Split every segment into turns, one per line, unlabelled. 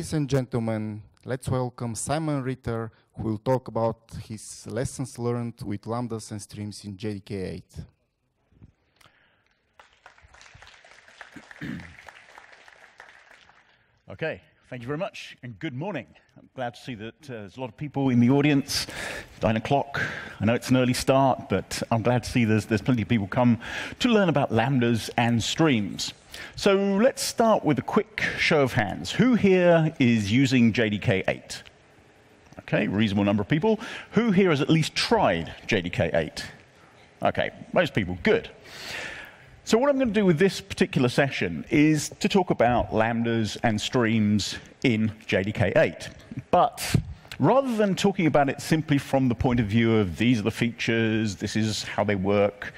Ladies and gentlemen, let's welcome Simon Ritter, who will talk about his lessons learned with lambdas and streams in JDK 8.
Okay, thank you very much, and good morning. I'm glad to see that uh, there's a lot of people in the audience. Nine o'clock. I know it's an early start, but I'm glad to see there's, there's plenty of people come to learn about lambdas and streams. So let's start with a quick show of hands. Who here is using JDK 8? Okay, reasonable number of people. Who here has at least tried JDK 8? Okay, most people. Good. So, what I'm going to do with this particular session is to talk about lambdas and streams in JDK 8. But rather than talking about it simply from the point of view of these are the features, this is how they work,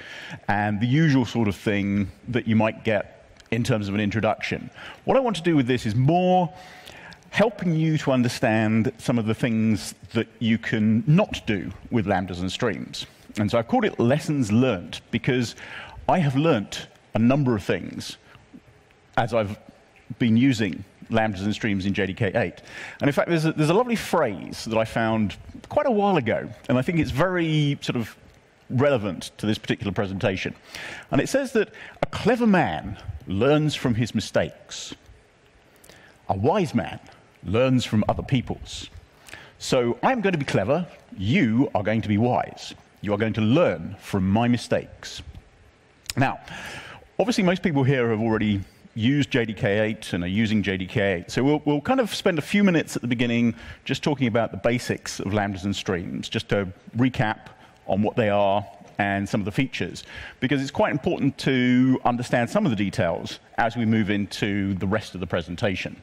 and the usual sort of thing that you might get in terms of an introduction. What I want to do with this is more helping you to understand some of the things that you can not do with lambdas and streams. And so I've called it lessons learned because I have learnt a number of things as I've been using lambdas and streams in JDK 8. And in fact, there's a, there's a lovely phrase that I found quite a while ago, and I think it's very sort of relevant to this particular presentation. And it says that a clever man learns from his mistakes. A wise man learns from other people's. So I'm going to be clever, you are going to be wise. You are going to learn from my mistakes. Now, obviously, most people here have already used JDK8 and are using JDK8. So we'll, we'll, kind of spend a few minutes at the beginning just talking about the basics of lambdas and streams, just to recap on what they are and some of the features, because it's quite important to understand some of the details as we move into the rest of the presentation.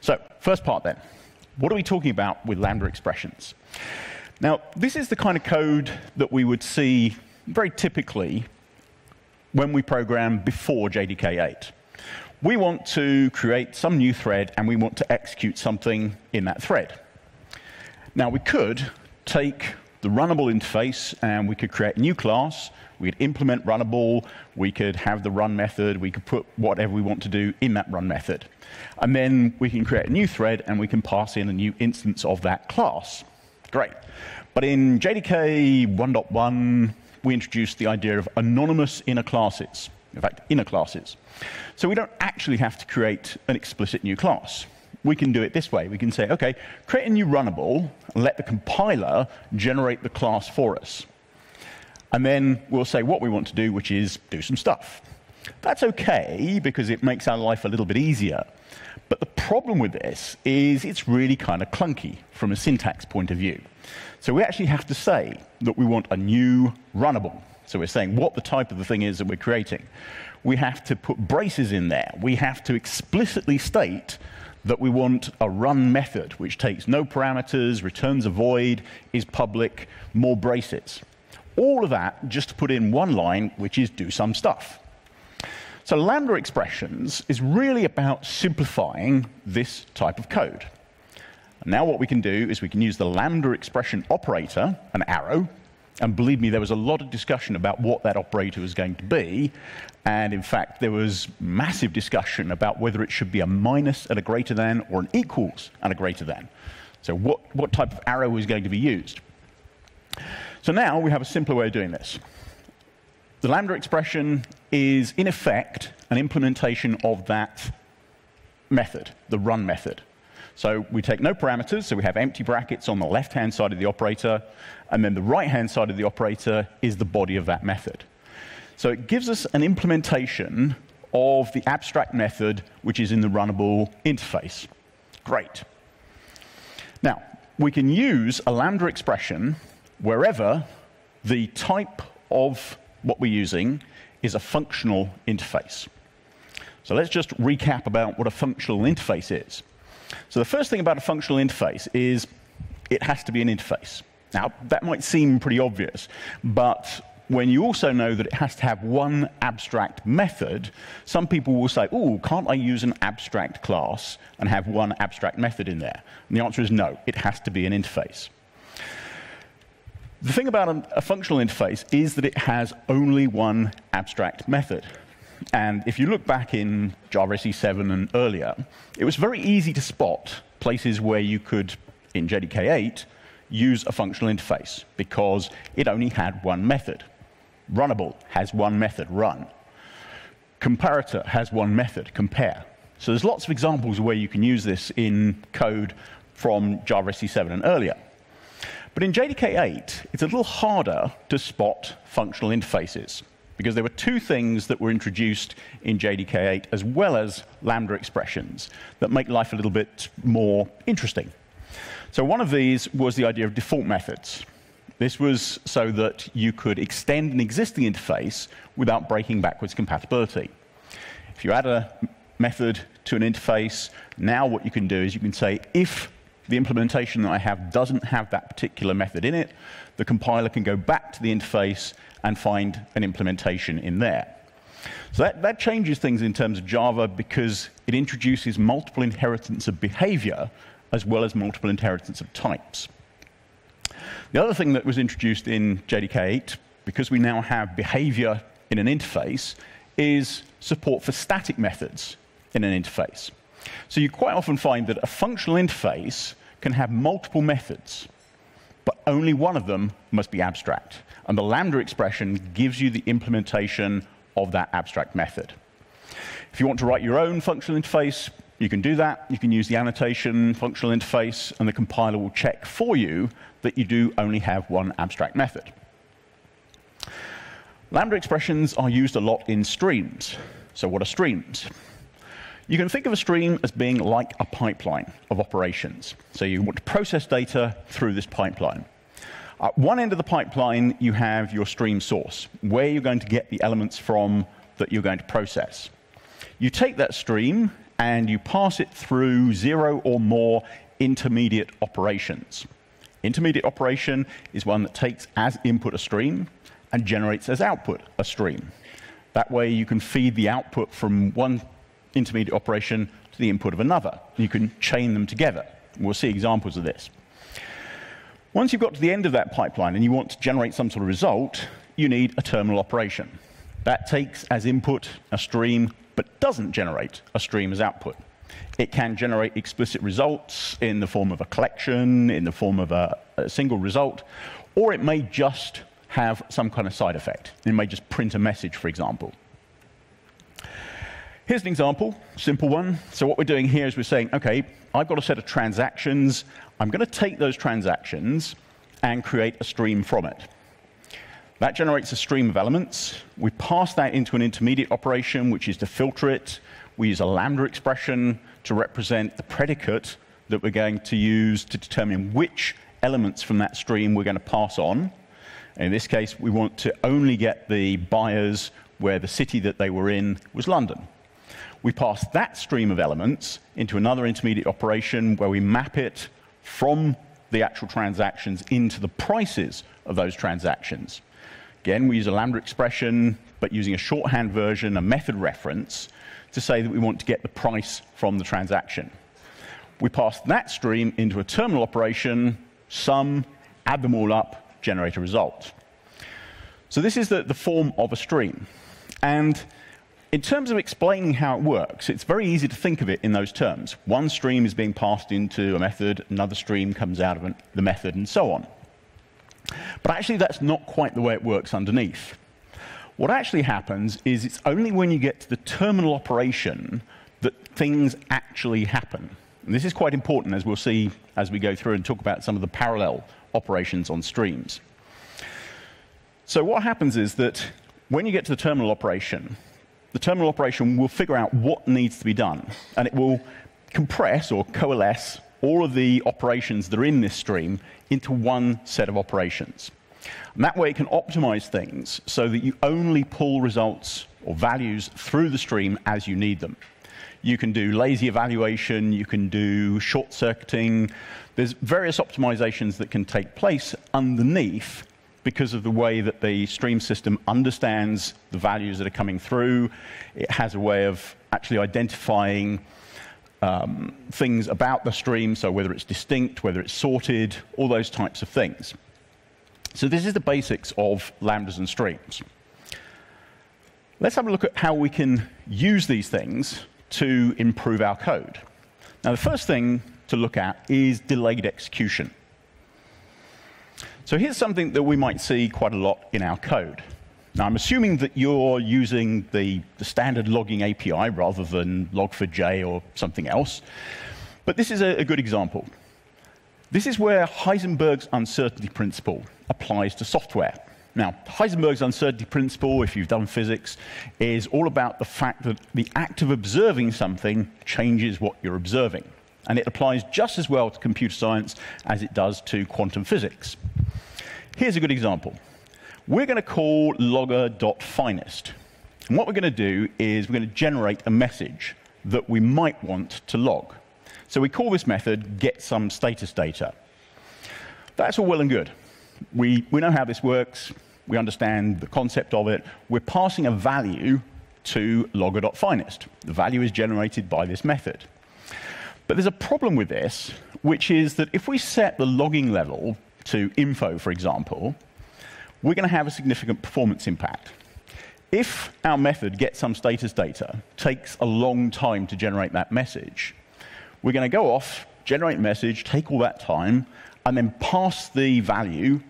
So, first part then. What are we talking about with lambda expressions? Now, this is the kind of code that we would see very typically when we program before JDK 8. We want to create some new thread and we want to execute something in that thread. Now, we could take the runnable interface and we could create a new class. We could implement runnable. We could have the run method. We could put whatever we want to do in that run method. And then we can create a new thread and we can pass in a new instance of that class. Great. But in JDK 1.1, we introduced the idea of anonymous inner classes. In fact, inner classes. So we don't actually have to create an explicit new class we can do it this way. We can say, okay, create a new runnable and let the compiler generate the class for us. And then we'll say what we want to do, which is do some stuff. That's okay because it makes our life a little bit easier. But the problem with this is it's really kind of clunky from a syntax point of view. So we actually have to say that we want a new runnable. So we're saying what the type of the thing is that we're creating. We have to put braces in there. We have to explicitly state that we want a run method which takes no parameters, returns a void, is public, more braces. All of that just to put in one line, which is do some stuff. So Lambda expressions is really about simplifying this type of code. Now what we can do is we can use the Lambda expression operator, an arrow, and believe me, there was a lot of discussion about what that operator was going to be. And in fact, there was massive discussion about whether it should be a minus and a greater than or an equals and a greater than. So, what, what type of arrow is going to be used? So, now we have a simpler way of doing this. The lambda expression is, in effect, an implementation of that method, the run method. So we take no parameters, so we have empty brackets on the left-hand side of the operator, and then the right-hand side of the operator is the body of that method. So it gives us an implementation of the abstract method which is in the runnable interface. Great. Now, we can use a lambda expression wherever the type of what we're using is a functional interface. So let's just recap about what a functional interface is. So the first thing about a functional interface is it has to be an interface. Now, that might seem pretty obvious, but when you also know that it has to have one abstract method, some people will say, oh, can't I use an abstract class and have one abstract method in there? And the answer is no, it has to be an interface. The thing about a, functional interface is that it has only one abstract method. And if you look back in Java SE7 and earlier, it was very easy to spot places where you could, in JDK8, use a functional interface because it only had one method. Runnable has one method, run. Comparator has one method, compare. So there's lots of examples where you can use this in code from Java SE7 and earlier. But in JDK 8, it's a little harder to spot functional interfaces because there were two things that were introduced in JDK 8 as well as Lambda expressions that make life a little bit more interesting. So one of these was the idea of default methods. This was so that you could extend an existing interface without breaking backwards compatibility. If you add a method to an interface, now what you can do is you can say if the implementation that I have doesn't have that particular method in it, the compiler can go back to the interface and find an implementation in there. So that, that changes things in terms of Java because it introduces multiple inheritance of behavior as well as multiple inheritance of types. The other thing that was introduced in JDK 8, because we now have behavior in an interface, is support for static methods in an interface. So you quite often find that a functional interface can have multiple methods, but only one of them must be abstract. And the Lambda expression gives you the implementation of that abstract method. If you want to write your own functional interface, you can do that. You can use the annotation functional interface, and the compiler will check for you that you do only have one abstract method. Lambda expressions are used a lot in streams. So what are streams? You can think of a stream as being like a pipeline of operations. So you want to process data through this pipeline. At one end of the pipeline, you have your stream source, where you're going to get the elements from that you're going to process. You take that stream and you pass it through zero or more intermediate operations. Intermediate operation is one that takes as input a stream and generates as output a stream. That way you can feed the output from one intermediate operation to the input of another. You can chain them together. We'll see examples of this. Once you've got to the end of that pipeline and you want to generate some sort of result, you need a terminal operation. That takes as input a stream, but doesn't generate a stream as output. It can generate explicit results in the form of a collection, in the form of a, a single result, or it may just have some kind of side effect. It may just print a message, for example. Here's an example, simple one. So what we're doing here is we're saying, okay, I've got a set of transactions. I'm going to take those transactions and create a stream from it. That generates a stream of elements. We pass that into an intermediate operation, which is to filter it. We use a lambda expression to represent the predicate that we're going to use to determine which elements from that stream we're going to pass on. In this case, we want to only get the buyers where the city that they were in was London. We pass that stream of elements into another intermediate operation where we map it from the actual transactions into the prices of those transactions. Again, we use a lambda expression, but using a shorthand version, a method reference, to say that we want to get the price from the transaction. We pass that stream into a terminal operation, sum, add them all up, generate a result. So this is the, the form of a stream. And in terms of explaining how it works, it's very easy to think of it in those terms. One stream is being passed into a method, another stream comes out of the method, and so on. But actually, that's not quite the way it works underneath. What actually happens is it's only when you get to the terminal operation that things actually happen. And this is quite important, as we'll see as we go through and talk about some of the parallel operations on streams. So what happens is that when you get to the terminal operation, the terminal operation will figure out what needs to be done, and it will compress or coalesce all of the operations that are in this stream into one set of operations. And that way it can optimize things so that you only pull results or values through the stream as you need them. You can do lazy evaluation, you can do short circuiting. There's various optimizations that can take place underneath because of the way that the stream system understands the values that are coming through. It has a way of actually identifying um, things about the stream, so whether it's distinct, whether it's sorted, all those types of things. So this is the basics of lambdas and streams. Let's have a look at how we can use these things to improve our code. Now, the first thing to look at is delayed execution. So here's something that we might see quite a lot in our code. Now, I'm assuming that you're using the, the standard logging API rather than Log4j or something else. But this is a, a good example. This is where Heisenberg's uncertainty principle applies to software. Now, Heisenberg's uncertainty principle, if you've done physics, is all about the fact that the act of observing something changes what you're observing. And it applies just as well to computer science as it does to quantum physics. Here's a good example. We're going to call logger.finest. And what we're going to do is we're going to generate a message that we might want to log. So we call this method get some status data. That's all well and good. We, we know how this works. We understand the concept of it. We're passing a value to logger.finest. The value is generated by this method. But there's a problem with this, which is that if we set the logging level to info, for example, we're going to have a significant performance impact. If our method gets some status data, takes a long time to generate that message, we're going to go off, generate message, take all that time, and then pass the value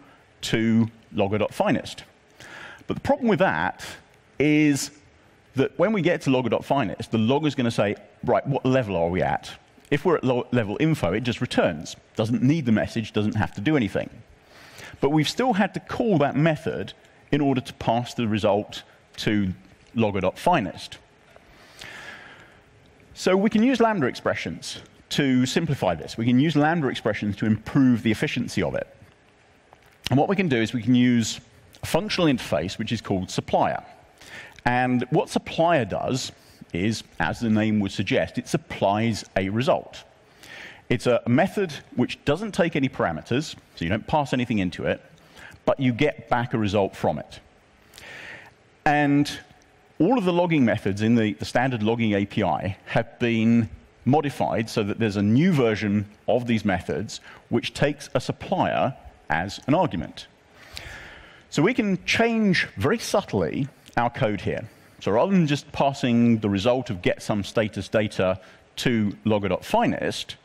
to logger.finest. But the problem with that is that when we get to logger.finest, the logger is going to say, right, what level are we at? If we're at level info, it just returns. Doesn't need the message, doesn't have to do anything. But we've still had to call that method in order to pass the result to logger.finest. So we can use lambda expressions to simplify this. We can use lambda expressions to improve the efficiency of it. And what we can do is we can use a functional interface which is called supplier. And what supplier does is, as the name would suggest, it supplies a result. It's a method which doesn't take any parameters, so you don't pass anything into it, but you get back a result from it. And all of the logging methods in the, the standard logging API have been modified so that there's a new version of these methods which takes a supplier as an argument. So we can change very subtly our code here. So rather than just passing the result of get some status data to logger.finest,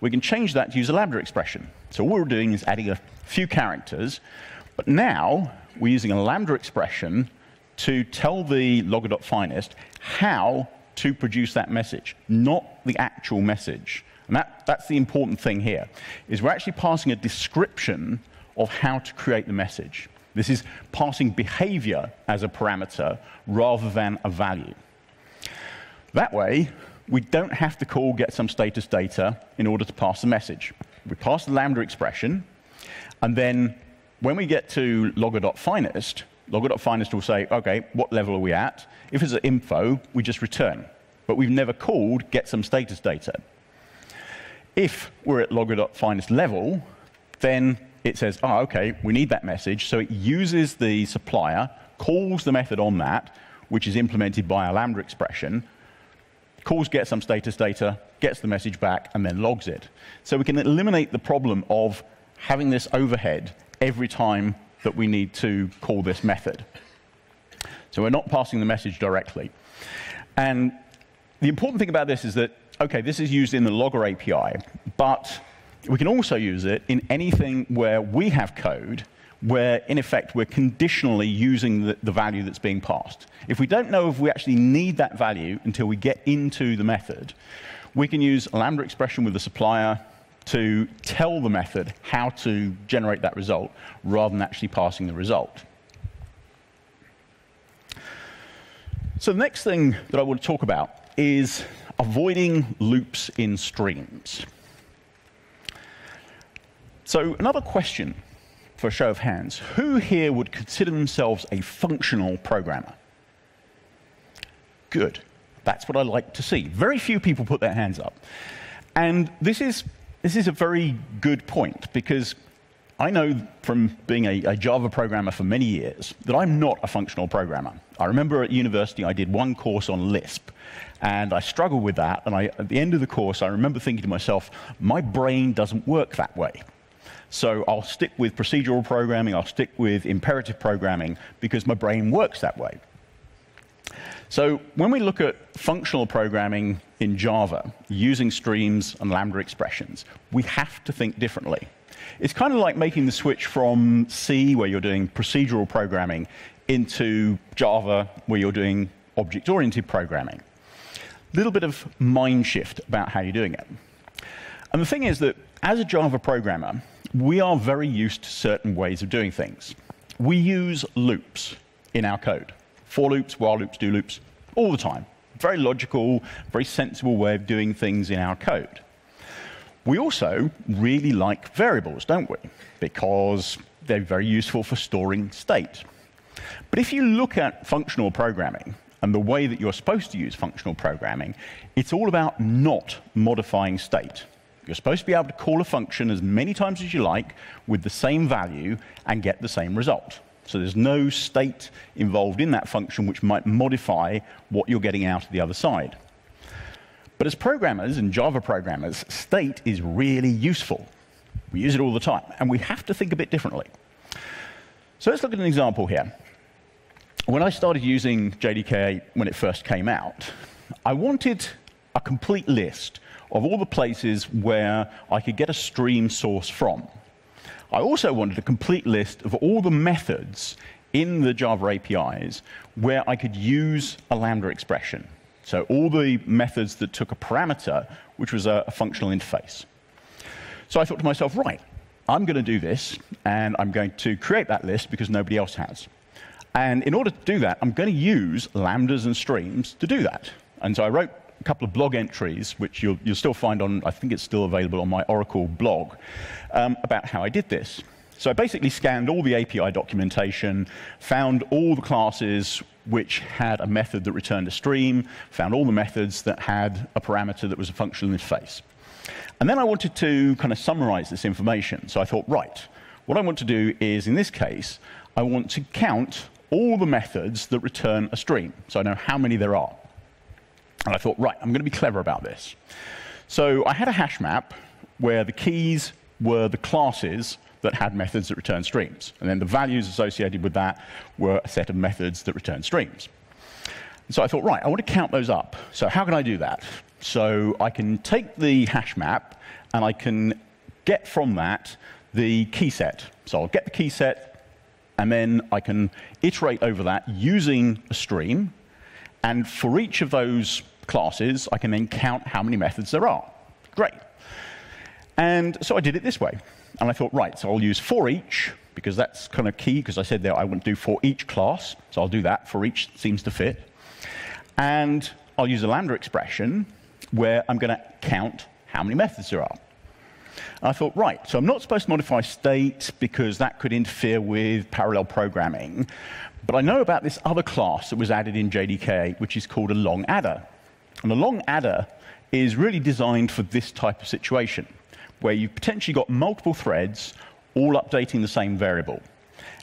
we can change that to use a lambda expression. So all we're doing is adding a few characters, but now we're using a lambda expression to tell the logger.finest how to produce that message, not the actual message. And that, that's the important thing here, is we're actually passing a description of how to create the message. This is passing behavior as a parameter rather than a value. That way, we don't have to call get some status data in order to pass the message. We pass the lambda expression, and then when we get to logger.finest, logger.finest will say, okay, what level are we at? If it's an info, we just return. But we've never called get some status data. If we're at logger.finest level, then it says, oh, okay, we need that message. So it uses the supplier, calls the method on that, which is implemented by a Lambda expression, calls get some status data, gets the message back, and then logs it. So we can eliminate the problem of having this overhead every time that we need to call this method. So we're not passing the message directly. And the important thing about this is that, okay, this is used in the Logger API, but we can also use it in anything where we have code where, in effect, we're conditionally using the, the, value that's being passed. If we don't know if we actually need that value until we get into the method, we can use a Lambda expression with the supplier to tell the method how to generate that result rather than actually passing the result. So the next thing that I want to talk about is avoiding loops in streams. So another question for a show of hands. Who here would consider themselves a functional programmer? Good. That's what I like to see. Very few people put their hands up. And this is, this is a very good point because I know from being a, a, Java programmer for many years that I'm not a functional programmer. I remember at university I did one course on Lisp, and I struggled with that. And I, at the end of the course, I remember thinking to myself, my brain doesn't work that way. So I'll stick with procedural programming, I'll stick with imperative programming because my brain works that way. So when we look at functional programming in Java using streams and Lambda expressions, we have to think differently. It's kind of like making the switch from C, where you're doing procedural programming, into Java, where you're doing object-oriented programming. A little bit of mind shift about how you're doing it. And the thing is that as a Java programmer, we are very used to certain ways of doing things. We use loops in our code. For loops, while loops, do loops, all the time. Very logical, very sensible way of doing things in our code. We also really like variables, don't we? Because they're very useful for storing state. But if you look at functional programming and the way that you're supposed to use functional programming, it's all about not modifying state. You're supposed to be able to call a function as many times as you like with the same value and get the same result. So there's no state involved in that function which might modify what you're getting out of the other side. But as programmers and Java programmers, state is really useful. We use it all the time, and we have to think a bit differently. So let's look at an example here. When I started using JDK when it first came out, I wanted a complete list of all the places where I could get a stream source from. I also wanted a complete list of all the methods in the Java APIs where I could use a Lambda expression. So all the methods that took a parameter, which was a, a functional interface. So I thought to myself, right, I'm going to do this, and I'm going to create that list because nobody else has. And in order to do that, I'm going to use lambdas and streams to do that. And so I wrote couple of blog entries, which you'll, you'll still find on, I think it's still available on my Oracle blog, um, about how I did this. So I basically scanned all the API documentation, found all the classes which had a method that returned a stream, found all the methods that had a parameter that was a functional interface. And then I wanted to kind of summarize this information. So I thought, right, what I want to do is, in this case, I want to count all the methods that return a stream. So I know how many there are. And I thought, right, I'm going to be clever about this. So I had a hash map where the keys were the classes that had methods that return streams. And then the values associated with that were a set of methods that return streams. And so I thought, right, I want to count those up. So how can I do that? So I can take the hash map and I can get from that the key set. So I'll get the key set and then I can iterate over that using a stream. And for each of those classes, I can then count how many methods there are. Great. And so I did it this way. And I thought, right, so I'll use for each, because that's kind of key, because I said there I wouldn't do for each class. So I'll do that. For each seems to fit. And I'll use a Lambda expression where I'm going to count how many methods there are. I thought, right, so I'm not supposed to modify state because that could interfere with parallel programming. But I know about this other class that was added in JDK, which is called a long adder. And a long adder is really designed for this type of situation where you've potentially got multiple threads all updating the same variable.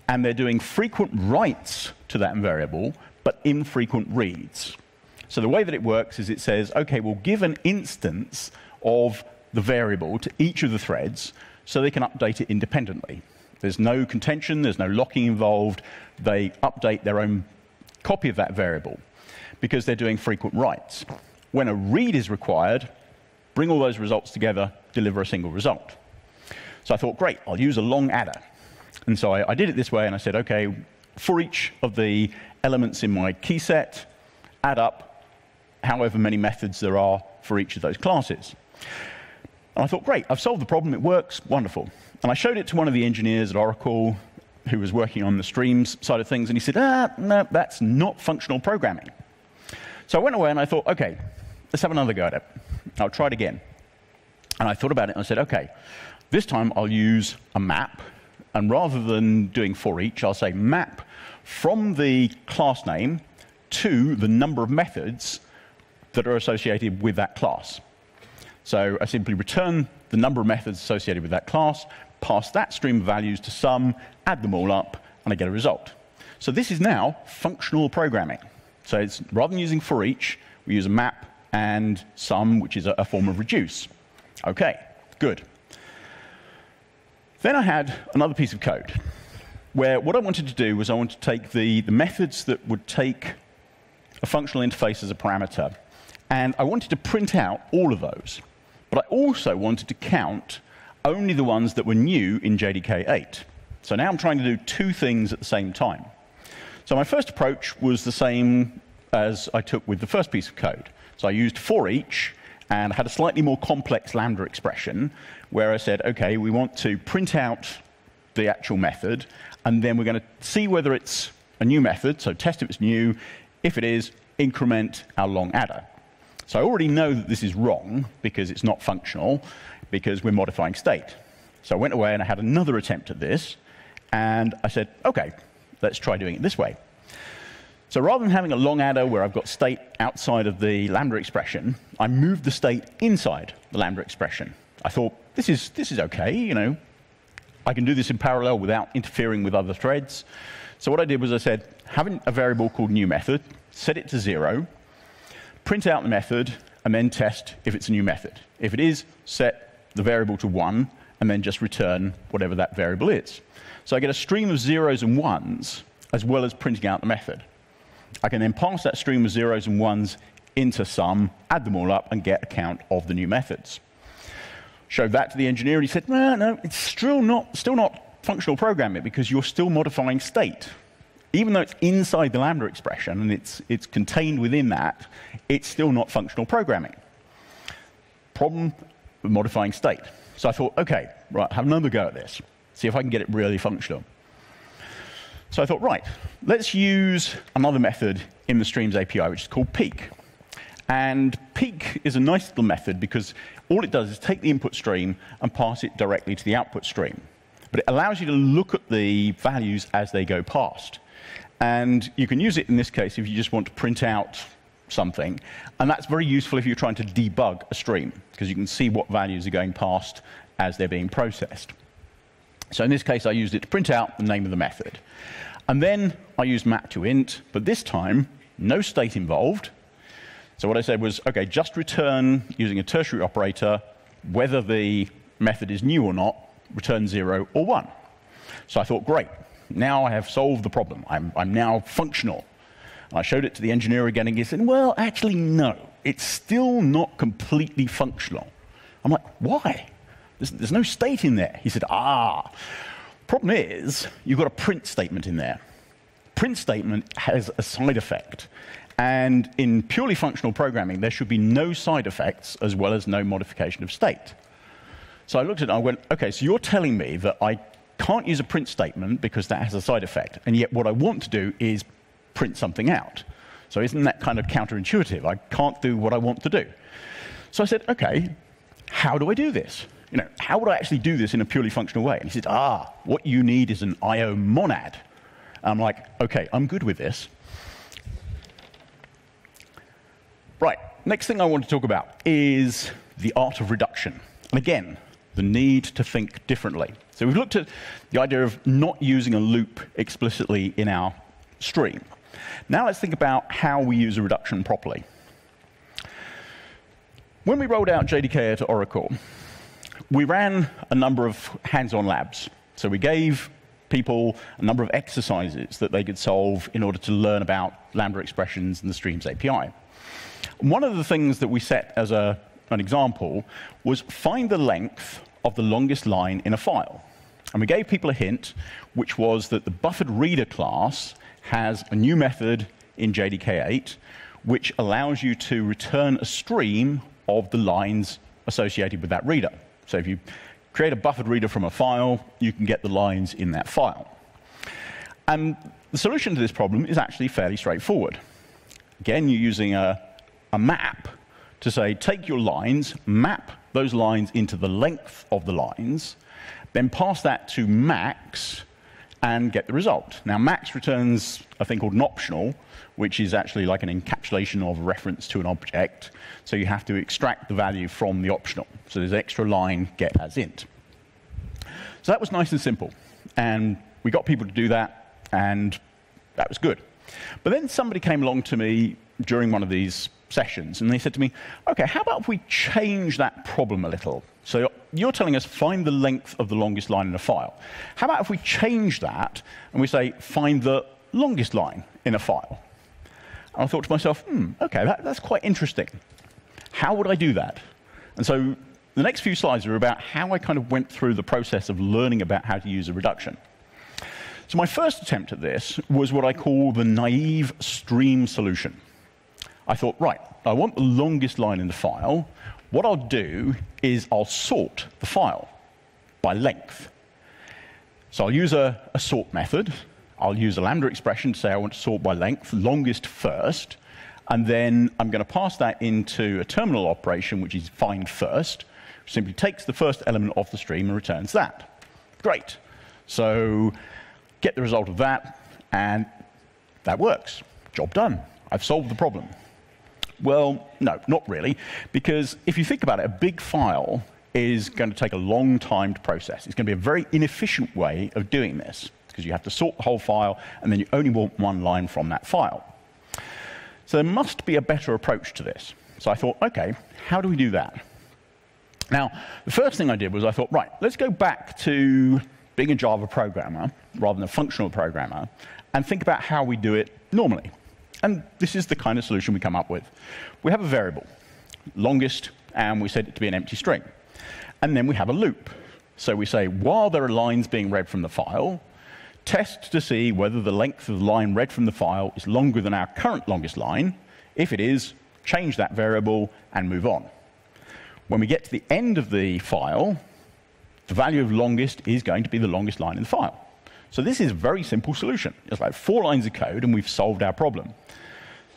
And they're doing frequent writes to that variable, but infrequent reads. So the way that it works is it says, okay, we'll give an instance of the variable to each of the threads so they can update it independently. There's no contention, there's no locking involved. They update their own copy of that variable because they're doing frequent writes. When a read is required, bring all those results together, deliver a single result. So I thought, great, I'll use a long adder. And so I, I did it this way, and I said, okay, for each of the elements in my key set, add up however many methods there are for each of those classes. And I thought, great, I've solved the problem, it works, wonderful. And I showed it to one of the engineers at Oracle who was working on the streams side of things, and he said, ah, no, that's not functional programming. So I went away and I thought, okay, let's have another go at it. I'll try it again. And I thought about it and I said, okay, this time I'll use a map. And rather than doing for each, I'll say map from the class name to the number of methods that are associated with that class. So I simply return the number of methods associated with that class, pass that stream of values to sum, add them all up, and I get a result. So this is now functional programming. So it's rather than using for each, we use a map and sum, which is a, a form of reduce. Okay, good. Then I had another piece of code where what I wanted to do was I wanted to take the, the methods that would take a functional interface as a parameter. And I wanted to print out all of those. But I also wanted to count only the ones that were new in JDK 8. So now I'm trying to do two things at the same time. So my first approach was the same as I took with the first piece of code. So I used for each and had a slightly more complex Lambda expression where I said, okay, we want to print out the actual method, and then we're going to see whether it's a new method, so test if it's new. If it is, increment our long adder. So I already know that this is wrong because it's not functional, because we're modifying state. So I went away and I had another attempt at this, and I said, okay, let's try doing it this way. So rather than having a long adder where I've got state outside of the lambda expression, I moved the state inside the lambda expression. I thought, this is, this is okay, you know. I can do this in parallel without interfering with other threads. So what I did was I said, having a variable called new method, set it to zero, print out the method, and then test if it's a new method. If it is, set the variable to one, and then just return whatever that variable is. So I get a stream of zeros and ones, as well as printing out the method. I can then pass that stream of zeros and ones into sum, add them all up, and get a count of the new methods. Showed that to the engineer, and he said, no, no, it's still not, still not functional programming because you're still modifying state even though it's inside the Lambda expression and it's, it's contained within that, it's still not functional programming. Problem with modifying state. So I thought, okay, right, have another go at this. See if I can get it really functional. So I thought, right, let's use another method in the Streams API, which is called peek. And peek is a nice little method because all it does is take the input stream and pass it directly to the output stream. But it allows you to look at the values as they go past. And you can use it in this case if you just want to print out something. And that's very useful if you're trying to debug a stream, because you can see what values are going past as they're being processed. So in this case, I used it to print out the name of the method. And then I used map to int, but this time, no state involved. So what I said was, OK, just return, using a tertiary operator, whether the method is new or not, return 0 or 1. So I thought, great, now I have solved the problem. I'm, I'm now functional. And I showed it to the engineer again, and he said, Well, actually, no. It's still not completely functional. I'm like, Why? There's, there's no state in there. He said, Ah. Problem is, you've got a print statement in there. Print statement has a side effect. And in purely functional programming, there should be no side effects as well as no modification of state. So I looked at it and I went, okay, so you're telling me that I can't use a print statement because that has a side effect. And yet, what I want to do is print something out. So, isn't that kind of counterintuitive? I can't do what I want to do. So I said, okay, how do I do this? You know, how would I actually do this in a purely functional way? And he said, ah, what you need is an IO monad. And I'm like, okay, I'm good with this. Right, next thing I want to talk about is the art of reduction. And again, the need to think differently. So we've looked at the idea of not using a loop explicitly in our stream. Now let's think about how we use a reduction properly. When we rolled out JDK to Oracle, we ran a number of hands-on labs. So we gave people a number of exercises that they could solve in order to learn about Lambda expressions and the Streams API. One of the things that we set as a an example, was find the length of the longest line in a file. And we gave people a hint, which was that the buffered reader class has a new method in JDK8, which allows you to return a stream of the lines associated with that reader. So if you create a buffered reader from a file, you can get the lines in that file. And the solution to this problem is actually fairly straightforward. Again, you're using a, a map to say, take your lines, map those lines into the length of the lines, then pass that to max and get the result. Now, max returns a thing called an optional, which is actually like an encapsulation of a reference to an object. So you have to extract the value from the optional. So there's extra line, get as int. So that was nice and simple. And we got people to do that, and that was good. But then somebody came along to me during one of these sessions, and they said to me, okay, how about if we change that problem a little? So you're telling us find the length of the longest line in a file. How about if we change that and we say find the longest line in a file? And I thought to myself, hmm, okay, that, that's quite interesting. How would I do that? And so the next few slides are about how I kind of went through the process of learning about how to use a reduction. So my first attempt at this was what I call the naive stream solution. I thought, right, I want the longest line in the file. What I'll do is I'll sort the file by length. So I'll use a, a sort method. I'll use a lambda expression to say I want to sort by length, longest first, and then I'm going to pass that into a terminal operation, which is find first, which simply takes the first element of the stream and returns that. Great. So get the result of that, and that works. Job done. I've solved the problem. Well, no, not really, because if you think about it, a big file is going to take a long time to process. It's going to be a very inefficient way of doing this, because you have to sort the whole file, and then you only want one line from that file. So there must be a better approach to this. So I thought, okay, how do we do that? Now, the first thing I did was I thought, right, let's go back to being a Java programmer rather than a functional programmer and think about how we do it normally. And this is the kind of solution we come up with. We have a variable, longest, and we set it to be an empty string. And then we have a loop. So we say, while there are lines being read from the file, test to see whether the length of the line read from the file is longer than our current longest line. If it is, change that variable and move on. When we get to the end of the file, the value of longest is going to be the longest line in the file. So this is a very simple solution. It's like four lines of code, and we've solved our problem.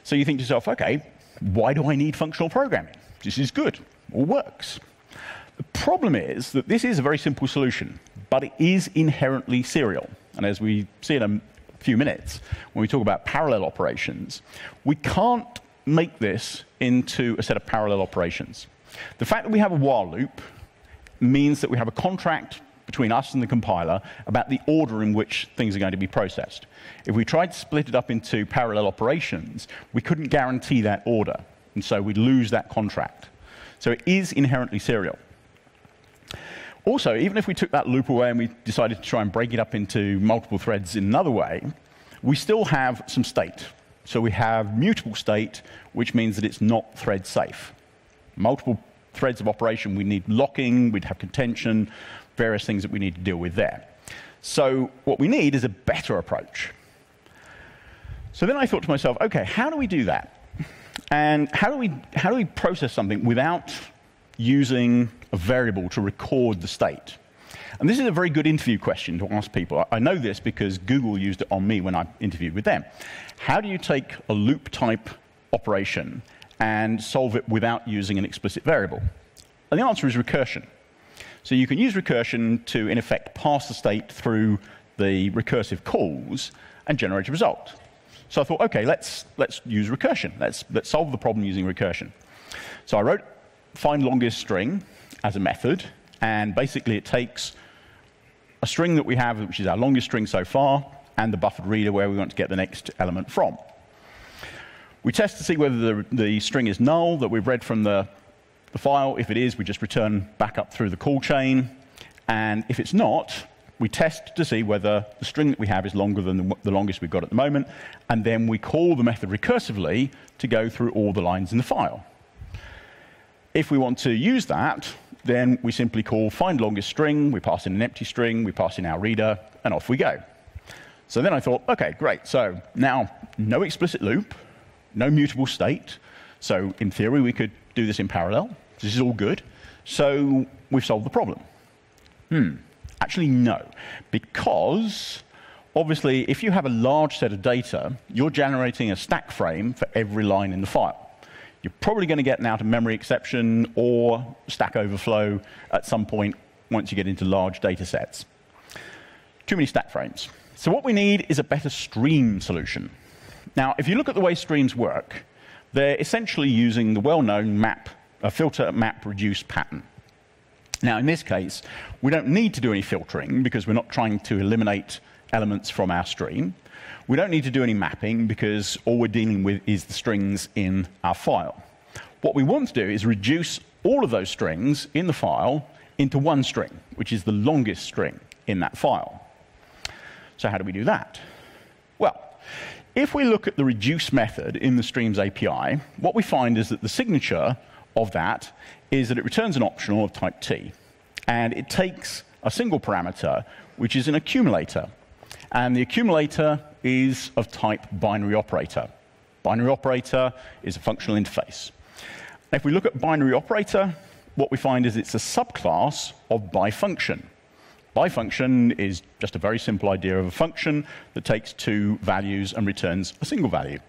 So you think to yourself, okay, why do I need functional programming? This is good, all works. The problem is that this is a very simple solution, but it is inherently serial. And as we see in a few minutes, when we talk about parallel operations, we can't make this into a set of parallel operations. The fact that we have a while loop means that we have a contract between us and the compiler about the order in which things are going to be processed. If we tried to split it up into parallel operations, we couldn't guarantee that order, and so we'd lose that contract. So it is inherently serial. Also, even if we took that loop away and we decided to try and break it up into multiple threads in another way, we still have some state. So we have mutable state, which means that it's not thread safe. Multiple threads of operation, we need locking, we'd have contention, various things that we need to deal with there. So what we need is a better approach. So then I thought to myself, okay, how do we do that? And how do we, how do we process something without using a variable to record the state? And this is a very good interview question to ask people. I know this because Google used it on me when I interviewed with them. How do you take a loop type operation and solve it without using an explicit variable? And the answer is recursion. So you can use recursion to, in effect, pass the state through the recursive calls and generate a result. So I thought, okay, let's, let's use recursion. Let's, let's solve the problem using recursion. So I wrote find longest string as a method, and basically it takes a string that we have, which is our longest string so far, and the buffered reader where we want to get the next element from. We test to see whether the, the string is null that we've read from the the file. If it is, we just return back up through the call chain. And if it's not, we test to see whether the string that we have is longer than the, the, longest we've got at the moment, and then we call the method recursively to go through all the lines in the file. If we want to use that, then we simply call find longest string, we pass in an empty string, we pass in our reader, and off we go. So then I thought, okay, great. So now no explicit loop, no mutable state. So in theory, we could do this in parallel. This is all good. So we've solved the problem. Hmm. Actually, no. Because obviously, if you have a large set of data, you're generating a stack frame for every line in the file. You're probably going to get an out of memory exception or stack overflow at some point once you get into large data sets. Too many stack frames. So, what we need is a better stream solution. Now, if you look at the way streams work, they're essentially using the well known map a filter map reduce pattern. Now, in this case, we don't need to do any filtering because we're not trying to eliminate elements from our stream. We don't need to do any mapping because all we're dealing with is the strings in our file. What we want to do is reduce all of those strings in the file into one string, which is the longest string in that file. So how do we do that? Well, if we look at the reduce method in the Streams API, what we find is that the signature of that is that it returns an optional of type T. And it takes a single parameter, which is an accumulator. And the accumulator is of type binary operator. Binary operator is a functional interface. If we look at binary operator, what we find is it's a subclass of bifunction. Bifunction is just a very simple idea of a function that takes two values and returns a single value.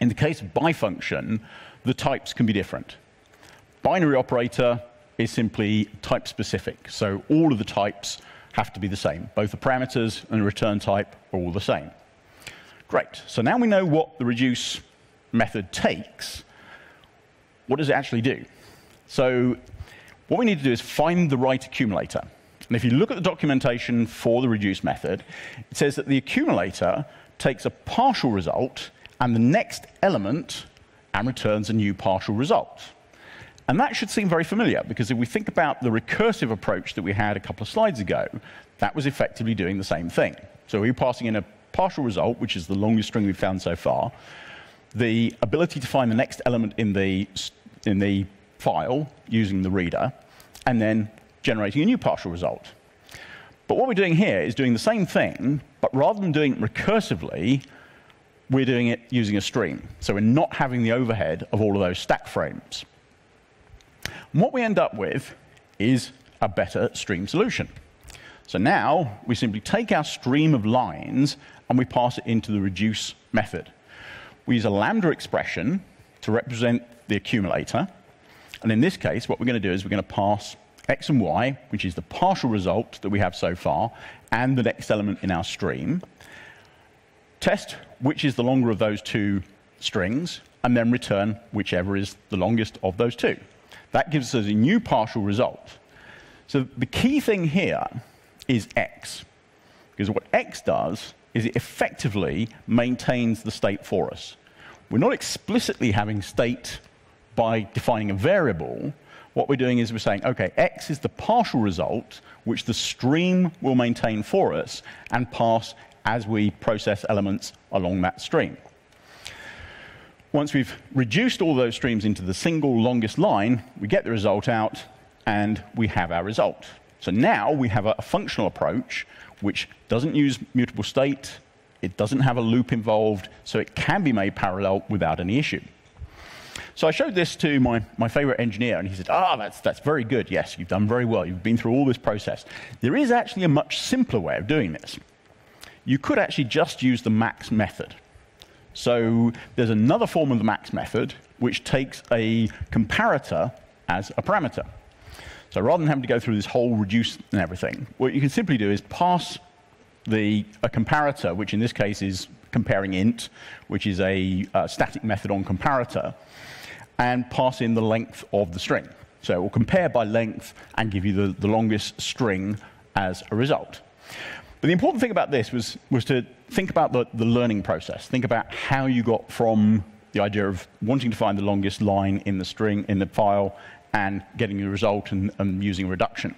In the case of bifunction, the types can be different. Binary operator is simply type specific, so all of the types have to be the same. Both the parameters and the return type are all the same. Great. So now we know what the reduce method takes. What does it actually do? So what we need to do is find the right accumulator. And if you look at the documentation for the reduce method, it says that the accumulator takes a partial result and the next element and returns a new partial result. And that should seem very familiar because if we think about the recursive approach that we had a couple of slides ago, that was effectively doing the same thing. So we were passing in a partial result, which is the longest string we've found so far, the ability to find the next element in the, in the file using the reader, and then generating a new partial result. But what we're doing here is doing the same thing, but rather than doing it recursively, we're doing it using a stream. So we're not having the overhead of all of those stack frames. And what we end up with is a better stream solution. So now we simply take our stream of lines and we pass it into the reduce method. We use a lambda expression to represent the accumulator. And in this case, what we're going to do is we're going to pass x and y, which is the partial result that we have so far, and the next element in our stream. Test which is the longer of those two strings, and then return whichever is the longest of those two. That gives us a new partial result. So the key thing here is x, because what x does is it effectively maintains the state for us. We're not explicitly having state by defining a variable, what we're doing is we're saying, okay, x is the partial result, which the stream will maintain for us and pass as we process elements along that stream. Once we've reduced all those streams into the single longest line, we get the result out and we have our result. So now we have a, functional approach which doesn't use mutable state, it doesn't have a loop involved, so it can be made parallel without any issue. So I showed this to my, my favorite engineer, and he said, Ah, oh, that's, that's very good. Yes, you've done very well. You've been through all this process. There is actually a much simpler way of doing this. You could actually just use the max method. So there's another form of the max method which takes a comparator as a parameter. So rather than having to go through this whole reduce and everything, what you can simply do is pass the, a comparator, which in this case is comparing int, which is a uh, static method on comparator, and pass in the length of the string. So it will compare by length and give you the, the longest string as a result. But the important thing about this was, was to think about the, the learning process. Think about how you got from the idea of wanting to find the longest line in the string, in the file, and getting the result and, and using reduction.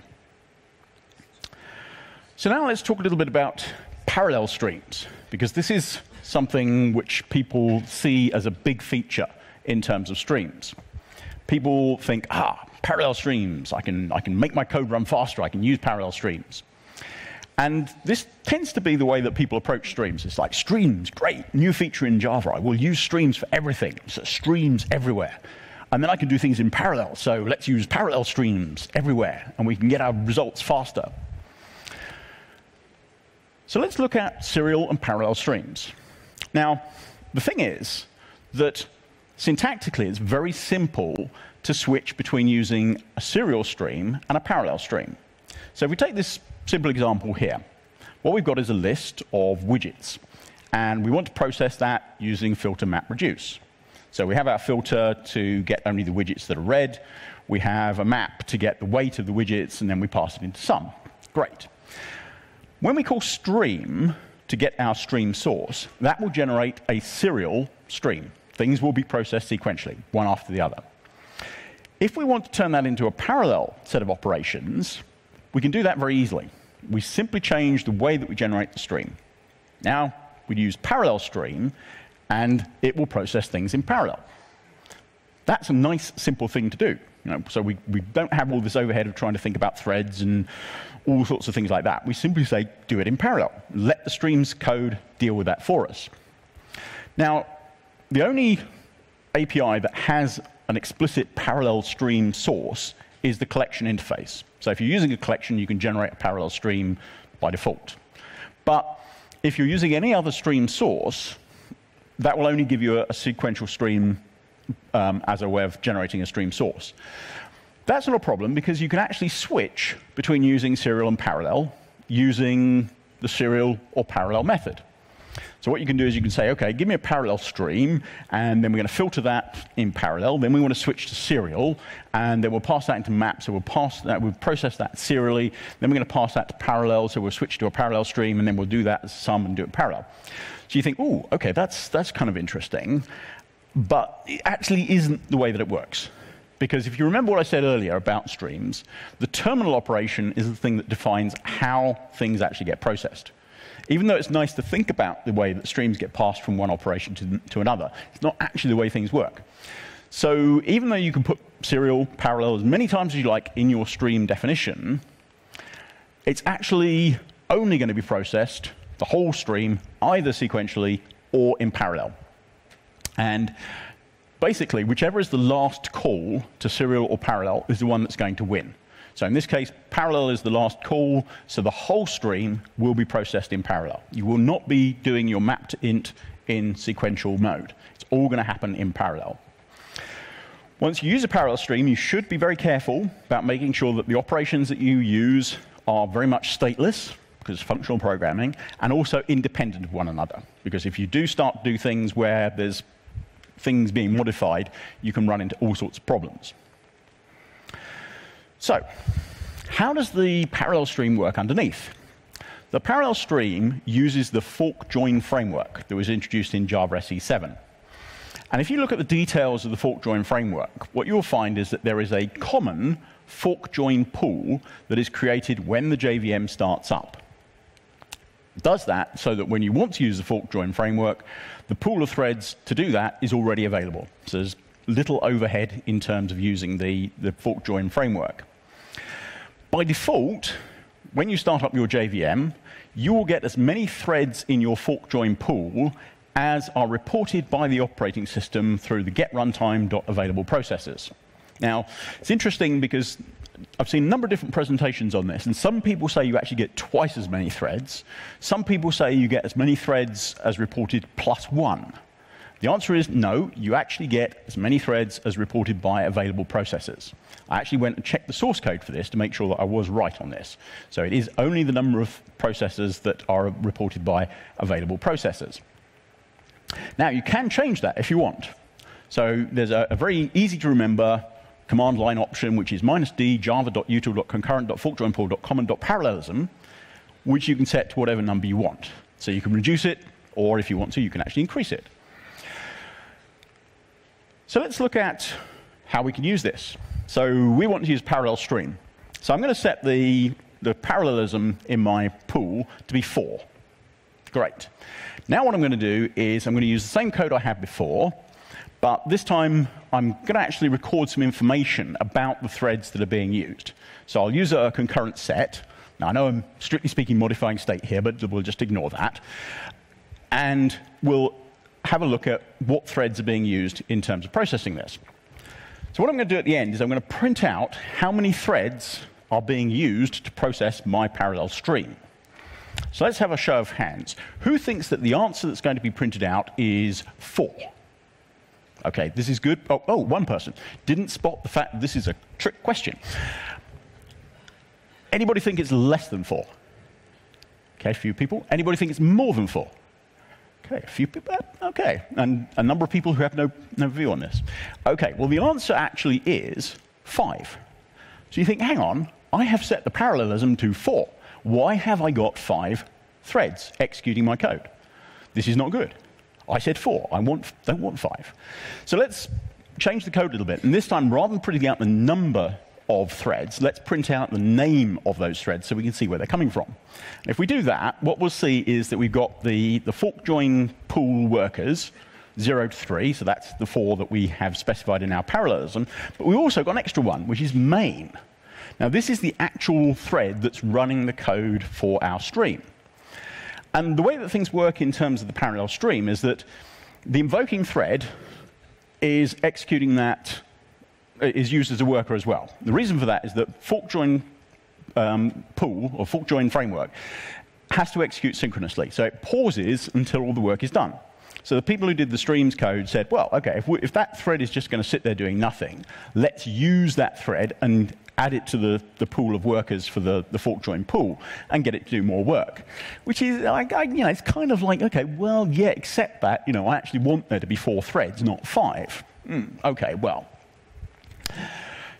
So now let's talk a little bit about parallel streams, because this is something which people see as a big feature in terms of streams. People think, ah, parallel streams, I can, I can make my code run faster, I can use parallel streams. And this tends to be the way that people approach streams. It's like, streams, great, new feature in Java. I will use streams for everything. So streams everywhere. And then I can do things in parallel. So let's use parallel streams everywhere, and we can get our results faster. So let's look at serial and parallel streams. Now, the thing is that Syntactically, it's very simple to switch between using a serial stream and a parallel stream. So if we take this simple example here, what we've got is a list of widgets, and we want to process that using filter map reduce. So we have our filter to get only the widgets that are red. We have a map to get the weight of the widgets, and then we pass it into sum. Great. When we call stream to get our stream source, that will generate a serial stream. Things will be processed sequentially, one after the other. If we want to turn that into a parallel set of operations, we can do that very easily. We simply change the way that we generate the stream. Now, we use parallel stream, and it will process things in parallel. That's a nice, simple thing to do. You know, so we, we don't have all this overhead of trying to think about threads and all sorts of things like that. We simply say, do it in parallel. Let the streams code deal with that for us. Now, the only API that has an explicit parallel stream source is the collection interface. So if you're using a collection, you can generate a parallel stream by default. But if you're using any other stream source, that will only give you a, sequential stream um, as a way of generating a stream source. That's not a problem because you can actually switch between using serial and parallel using the serial or parallel method. So what you can do is you can say, okay, give me a parallel stream, and then we're going to filter that in parallel. Then we want to switch to serial, and then we'll pass that into map. So we'll pass that, we'll process that serially. Then we're going to pass that to parallel. So we'll switch to a parallel stream, and then we'll do that as sum and do it parallel. So you think, oh, okay, that's that's kind of interesting, but it actually isn't the way that it works. Because if you remember what I said earlier about streams, the terminal operation is the thing that defines how things actually get processed. Even though it's nice to think about the way that streams get passed from one operation to, to another, it's not actually the way things work. So even though you can put serial parallel as many times as you like in your stream definition, it's actually only going to be processed, the whole stream, either sequentially or in parallel. And basically, whichever is the last call to serial or parallel is the one that's going to win. So in this case, parallel is the last call, so the whole stream will be processed in parallel. You will not be doing your map to int in sequential mode. It's all going to happen in parallel. Once you use a parallel stream, you should be very careful about making sure that the operations that you use are very much stateless, because functional programming, and also independent of one another. Because if you do start to do things where there's things being modified, you can run into all sorts of problems. So, how does the parallel stream work underneath? The parallel stream uses the fork join framework that was introduced in Java SE7. And if you look at the details of the fork join framework, what you'll find is that there is a common fork join pool that is created when the JVM starts up. It does that so that when you want to use the fork join framework, the pool of threads to do that is already available. So there's little overhead in terms of using the, the fork join framework. By default, when you start up your JVM, you will get as many threads in your fork join pool as are reported by the operating system through the get runtime.available processors. Now, it's interesting because I've seen a number of different presentations on this, and some people say you actually get twice as many threads. Some people say you get as many threads as reported plus one. The answer is no, you actually get as many threads as reported by available processors. I actually went and checked the source code for this to make sure that I was right on this. So it is only the number of processors that are reported by available processors. Now, you can change that if you want. So there's a, a very easy to remember command line option, which is minus d java.util.concurrent.forkjoin.common.parallelism, which you can set to whatever number you want. So you can reduce it, or if you want to, you can actually increase it. So let's look at how we can use this. So we want to use parallel stream. So I'm going to set the, the parallelism in my pool to be 4. Great. Now what I'm going to do is I'm going to use the same code I had before, but this time I'm going to actually record some information about the threads that are being used. So I'll use a concurrent set. Now I know I'm strictly speaking modifying state here, but we'll just ignore that. And we'll have a look at what threads are being used in terms of processing this. So what I'm going to do at the end is I'm going to print out how many threads are being used to process my parallel stream. So let's have a show of hands. Who thinks that the answer that's going to be printed out is 4? Okay, this is good. Oh, oh, one person didn't spot the fact this is a trick question. Anybody think it's less than 4? Okay, a few people. Anybody think it's more than 4? Okay, a few people, uh, okay, and a number of people who have no, no view on this. Okay, well, the answer actually is five. So you think, hang on, I have set the parallelism to four. Why have I got five threads executing my code? This is not good. I said four. I want, don't want five. So let's change the code a little bit. And this time, rather than printing out the number of threads, let's print out the name of those threads so we can see where they're coming from. And if we do that, what we'll see is that we've got the, the fork join pool workers, 0 to 3, so that's the four that we have specified in our parallelism, but we've also got an extra one, which is main. Now, this is the actual thread that's running the code for our stream. And the way that things work in terms of the parallel stream is that the invoking thread is executing that, is used as a worker as well. The reason for that is that fork join um, pool or fork join framework has to execute synchronously. So it pauses until all the work is done. So the people who did the streams code said, well, okay, if, we, if that thread is just going to sit there doing nothing, let's use that thread and add it to the, the pool of workers for the, the fork join pool and get it to do more work. Which is, I, I, you know, it's kind of like, okay, well, yeah, except that, you know, I actually want there to be four threads, not five. Mm, okay, well.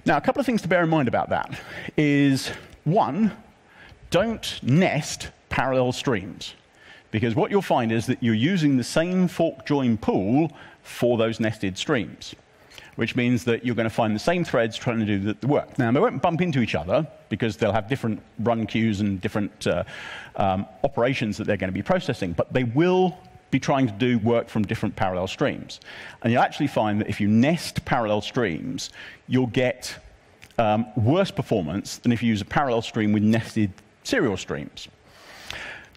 Now, a couple of things to bear in mind about that is one, don't nest parallel streams. Because what you'll find is that you're using the same fork join pool for those nested streams which means that you're going to find the same threads trying to do the, work. Now, they won't bump into each other because they'll have different run queues and different uh, um, operations that they're going to be processing, but they will be trying to do work from different parallel streams. And you'll actually find that if you nest parallel streams, you'll get um, worse performance than if you use a parallel stream with nested serial streams.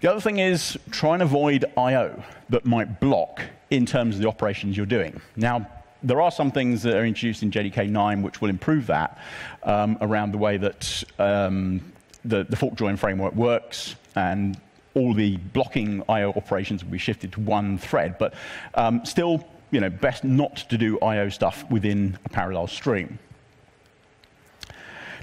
The other thing is try and avoid I.O. that might block in terms of the operations you're doing. Now, there are some things that are introduced in JDK 9 which will improve that um, around the way that um, the, the, fork join framework works and all the blocking I/O operations will be shifted to one thread, but um, still, you know, best not to do I/O stuff within a parallel stream.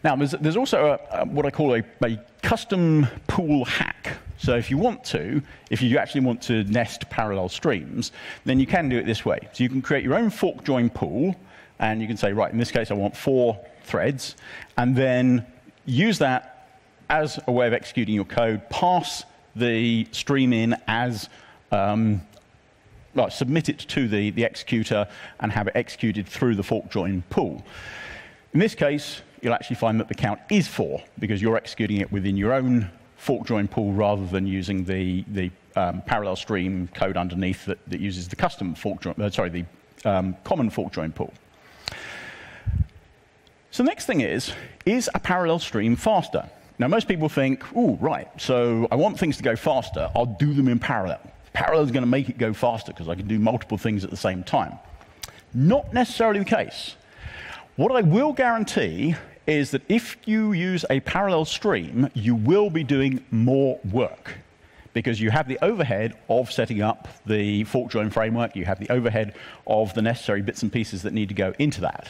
Now, there's, there's also a, a, what I call a, a custom pool hack so if you want to, if you actually want to nest parallel streams, then you can do it this way. So you can create your own fork join pool, and you can say, right, in this case, I want four threads, and then use that as a way of executing your code, pass the stream in as um, well, submit it to the, the executor and have it executed through the fork join pool. In this case, you'll actually find that the count is four because you're executing it within your own fork join pool rather than using the, the um, parallel stream code underneath that, that, uses the custom fork join, uh, sorry, the um, common fork join pool. So the next thing is, is a parallel stream faster? Now, most people think, oh, right, so I want things to go faster, I'll do them in parallel. Parallel is going to make it go faster because I can do multiple things at the same time. Not necessarily the case. What I will guarantee is that if you use a parallel stream, you will be doing more work because you have the overhead of setting up the fork join framework, you have the overhead of the necessary bits and pieces that need to go into that.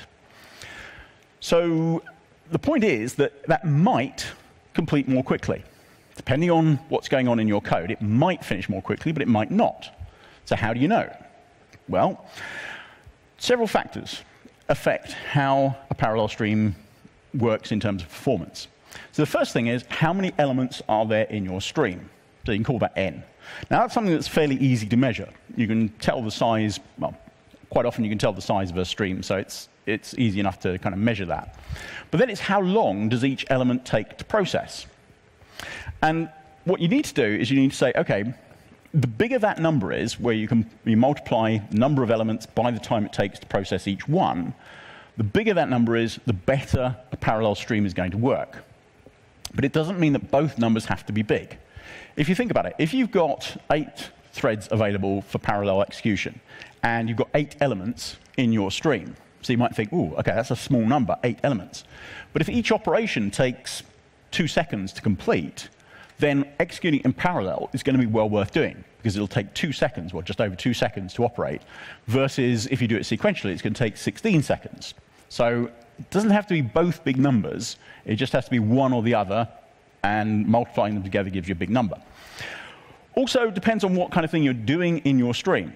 So the point is that that might complete more quickly. Depending on what's going on in your code, it might finish more quickly, but it might not. So how do you know? Well, several factors affect how a parallel stream works in terms of performance. So the first thing is, how many elements are there in your stream? So you can call that n. Now that's something that's fairly easy to measure. You can tell the size, well, quite often you can tell the size of a stream, so it's, it's easy enough to kind of measure that. But then it's how long does each element take to process? And what you need to do is you need to say, okay, the bigger that number is, where you can you multiply number of elements by the time it takes to process each one, the bigger that number is, the better a parallel stream is going to work. But it doesn't mean that both numbers have to be big. If you think about it, if you've got eight threads available for parallel execution, and you've got eight elements in your stream, so you might think, oh, okay, that's a small number, eight elements. But if each operation takes two seconds to complete, then executing in parallel is going to be well worth doing because it'll take two seconds, well, just over two seconds to operate, versus if you do it sequentially, it's going to take 16 seconds. So it doesn't have to be both big numbers. It just has to be one or the other, and multiplying them together gives you a big number. Also, depends on what kind of thing you're doing in your stream.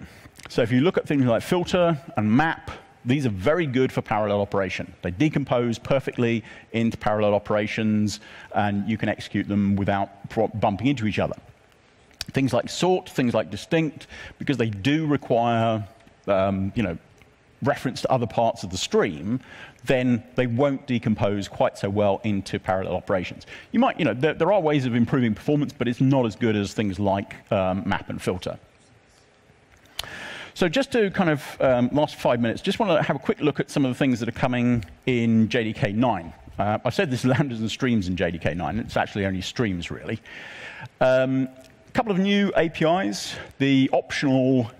So if you look at things like filter and map, these are very good for parallel operation. They decompose perfectly into parallel operations, and you can execute them without bumping into each other. Things like sort, things like distinct, because they do require um, you know, reference to other parts of the stream, then they won't decompose quite so well into parallel operations. You might, you know, there, there are ways of improving performance, but it's not as good as things like um, map and filter. So just to kind of um, last five minutes, just want to have a quick look at some of the things that are coming in JDK 9. Uh, I said this is lambdas and streams in JDK 9. It's actually only streams, really. Um, a couple of new APIs. The optional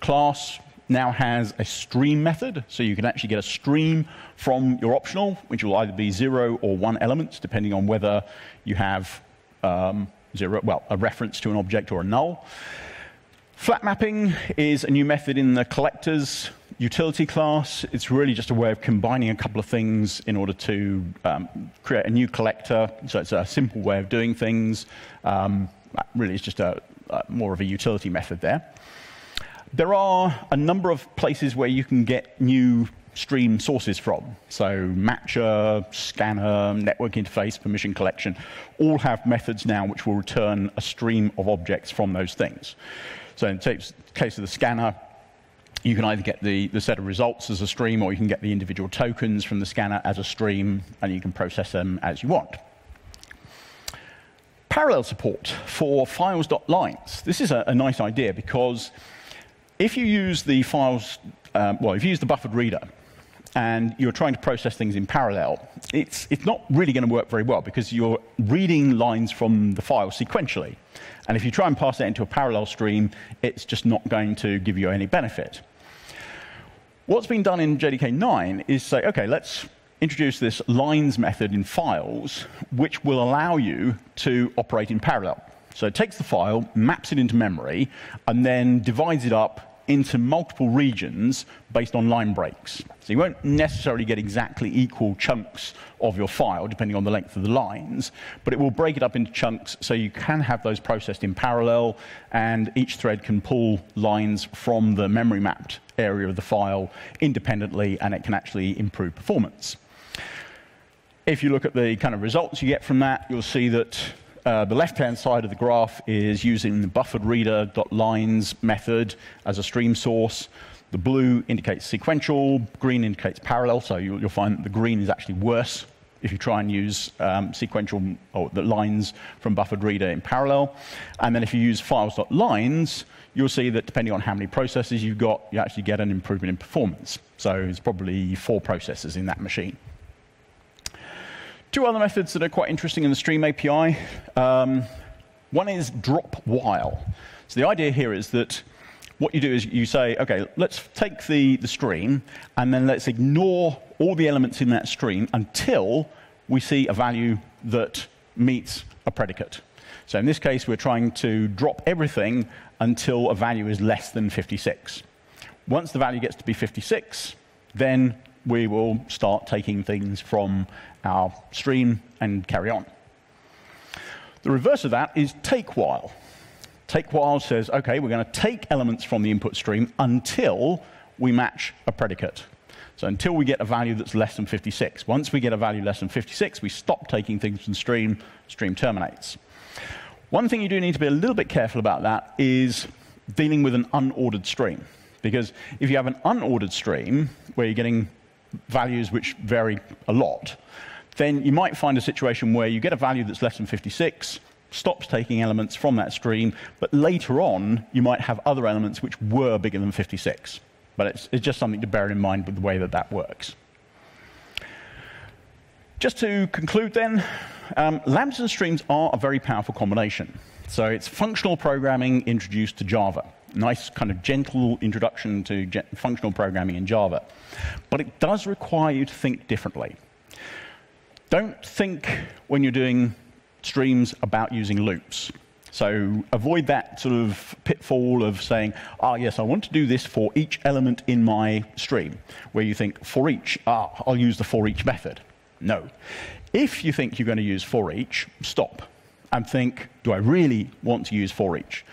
class now has a stream method, so you can actually get a stream from your optional, which will either be zero or one elements, depending on whether you have um, zero, well, a reference to an object or a null. Flat mapping is a new method in the collectors utility class. It's really just a way of combining a couple of things in order to um, create a new collector. So it's a simple way of doing things. Um, really, it's just a, a, more of a utility method there. There are a number of places where you can get new stream sources from. So Matcher, Scanner, Network Interface, Permission Collection, all have methods now which will return a stream of objects from those things. So in the case of the scanner, you can either get the, the set of results as a stream or you can get the individual tokens from the scanner as a stream and you can process them as you want. Parallel support for files.lines. This is a, a nice idea because if you use the files, um, well, if you use the buffered reader and you're trying to process things in parallel, it's, it's not really going to work very well because you're reading lines from the file sequentially. And if you try and pass that into a parallel stream, it's just not going to give you any benefit. What's been done in JDK 9 is say, OK, let's introduce this lines method in files, which will allow you to operate in parallel. So it takes the file, maps it into memory, and then divides it up into multiple regions based on line breaks. So you won't necessarily get exactly equal chunks of your file, depending on the length of the lines, but it will break it up into chunks so you can have those processed in parallel, and each thread can pull lines from the memory mapped area of the file independently, and it can actually improve performance. If you look at the kind of results you get from that, you'll see that uh, the left-hand side of the graph is using the buffered reader.lines method as a stream source. The blue indicates sequential, green indicates parallel, so you'll, you'll find that the green is actually worse if you try and use um, sequential or the lines from buffered reader in parallel. And then if you use files.lines, you'll see that depending on how many processes you've got, you actually get an improvement in performance. So it's probably four processes in that machine. Two other methods that are quite interesting in the Stream API. Um, one is drop while. So the idea here is that what you do is you say, OK, let's take the, the stream, and then let's ignore all the elements in that stream until we see a value that meets a predicate. So in this case, we're trying to drop everything until a value is less than 56. Once the value gets to be 56, then we will start taking things from our stream and carry on. The reverse of that is take while. Take while says, okay, we're going to take elements from the input stream until we match a predicate. So until we get a value that's less than 56. Once we get a value less than 56, we stop taking things from stream, stream terminates. One thing you do need to be a little bit careful about that is dealing with an unordered stream. Because if you have an unordered stream where you're getting values which vary a lot, then you might find a situation where you get a value that's less than 56, stops taking elements from that stream, but later on, you might have other elements which were bigger than 56. But it's, it's just something to bear in mind with the way that that works. Just to conclude then, um, lambdas and streams are a very powerful combination. So it's functional programming introduced to Java. Nice kind of gentle introduction to functional programming in Java. But it does require you to think differently. Don't think when you're doing streams about using loops. So avoid that sort of pitfall of saying, ah, yes, I want to do this for each element in my stream, where you think, for each, ah, I'll use the for each method. No. If you think you're going to use for each, stop and think, do I really want to use for each?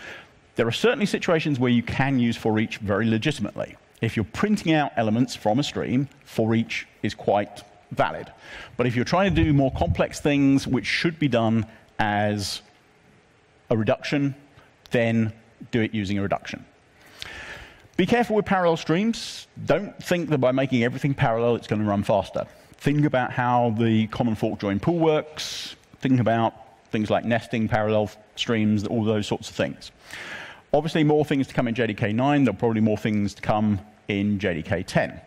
There are certainly situations where you can use for each very legitimately. If you're printing out elements from a stream, for each is quite valid. But if you're trying to do more complex things, which should be done as a reduction, then do it using a reduction. Be careful with parallel streams. Don't think that by making everything parallel, it's going to run faster. Think about how the common fork join pool works. Think about things like nesting, parallel streams, all those sorts of things. Obviously, more things to come in JDK 9. There'll probably more things to come in JDK 10.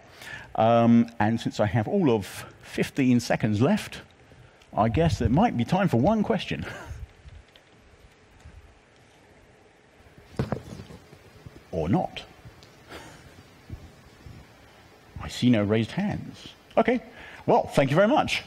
Um, and since I have all of 15 seconds left, I guess it might be time for one question. or not. I see no raised hands. Okay, well, thank you very much.